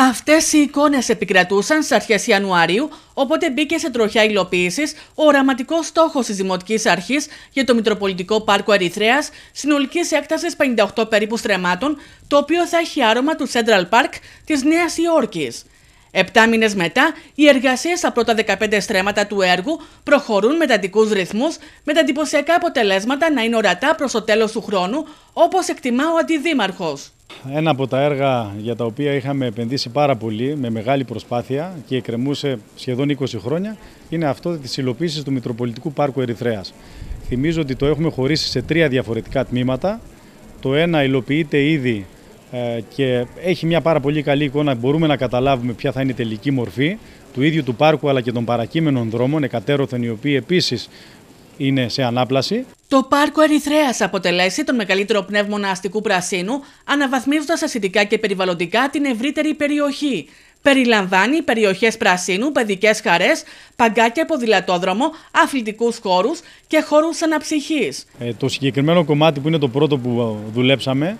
Αυτές οι εικόνες επικρατούσαν στις αρχές Ιανουαρίου, οπότε μπήκε σε τροχιά υλοποίησης ο οραματικός στόχος της Δημοτικής Αρχής για το Μητροπολιτικό Πάρκο Ερυθρέας συνολικής έκτασης 58 περίπου στρεμάτων, το οποίο θα έχει άρωμα του Central Park της Νέας Υόρκης. Επτά μήνες μετά, οι εργασίες στα πρώτα 15 στρέμματα του έργου προχωρούν με τατικού ρυθμούς, με τα εντυπωσιακά αποτελέσματα να είναι ορατά προς το τέλος του χρόνου, όπως εκτιμά ο Αντιδήμαρχος. Ένα από τα έργα για τα οποία είχαμε επενδύσει πάρα πολύ, με μεγάλη προσπάθεια και εκκρεμούσε σχεδόν 20 χρόνια, είναι αυτό της υλοποίησης του Μητροπολιτικού Πάρκου Ερυθρέας. Θυμίζω ότι το έχουμε χωρίσει σε τρία διαφορετικά τμήματα. Το ένα υλοποιείται ήδη ε, και έχει μια πάρα πολύ καλή εικόνα. Μπορούμε να καταλάβουμε ποια θα είναι η τελική μορφή του ίδιου του πάρκου αλλά και των παρακείμενων δρόμων, εκατέρωθεν οι οποίοι επίσης είναι σε ανάπλαση. Το πάρκο Ερυθρέας αποτελέσει τον μεγαλύτερο πνεύμονα αστικού πρασίνου, αναβαθμίζοντας αισθητικά και περιβαλλοντικά την ευρύτερη περιοχή. Περιλαμβάνει περιοχές πρασίνου, παιδικές χαρές, παγκάκια ποδηλατόδρομο, αθλητικούς χώρους και χώρους αναψυχής. Ε, το συγκεκριμένο κομμάτι που είναι το πρώτο που δουλέψαμε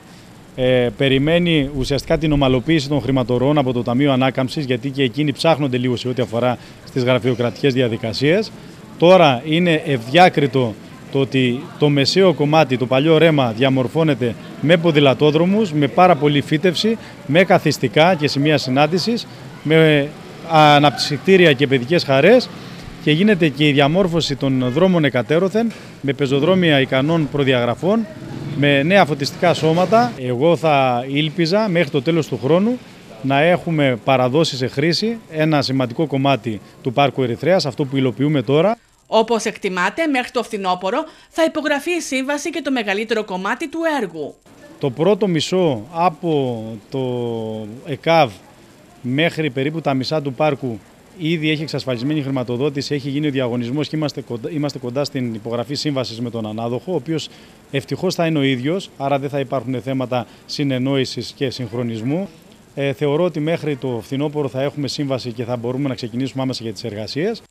ε, περιμένει ουσιαστικά την ομαλοποίηση των χρηματορών από το Ταμείο Ανάκαμψης γιατί και εκείνοι ψάχνονται λίγο σε ό,τι αφορά στις γραφειοκρατικές διαδικασίες. Τώρα είναι ευδιάκριτο το ότι το μεσαίο κομμάτι, το παλιό ρέμα διαμορφώνεται με ποδηλατόδρομους, με πάρα πολύ φύτευση, με καθιστικά και σημεία συνάντησης, με αναψυκτήρια και παιδικές χαρές και γίνεται και η διαμόρφωση των δρόμων εκατέρωθεν με πεζοδρόμια ικανών προδιαγραφών, με νέα φωτιστικά σώματα. Εγώ θα ήλπιζα μέχρι το τέλος του χρόνου να έχουμε παραδώσει σε χρήση ένα σημαντικό κομμάτι του πάρκου Ερυθρέας, αυτό που υλοποιούμε τώρα. Όπως εκτιμάται, μέχρι το φθινόπωρο θα υπογραφεί η σύμβαση και το μεγαλύτερο κομμάτι του έργου. Το πρώτο μισό από το ΕΚΑΒ μέχρι περίπου τα μισά του πάρκου ήδη έχει εξασφαλισμένη χρηματοδότηση, έχει γίνει ο διαγωνισμός και είμαστε κοντά, είμαστε κοντά στην υπογραφή σύμβασης με τον ανάδοχο, ο οποίος ευτυχώς θα είναι ο ίδιος, άρα δεν θα υπάρχουν θέματα συνεννόησης και συγχρονισμού. Ε, θεωρώ ότι μέχρι το φθινόπωρο θα έχουμε σύμβαση και θα μπορούμε να ξεκινήσουμε άμεσα για τις εργασίες.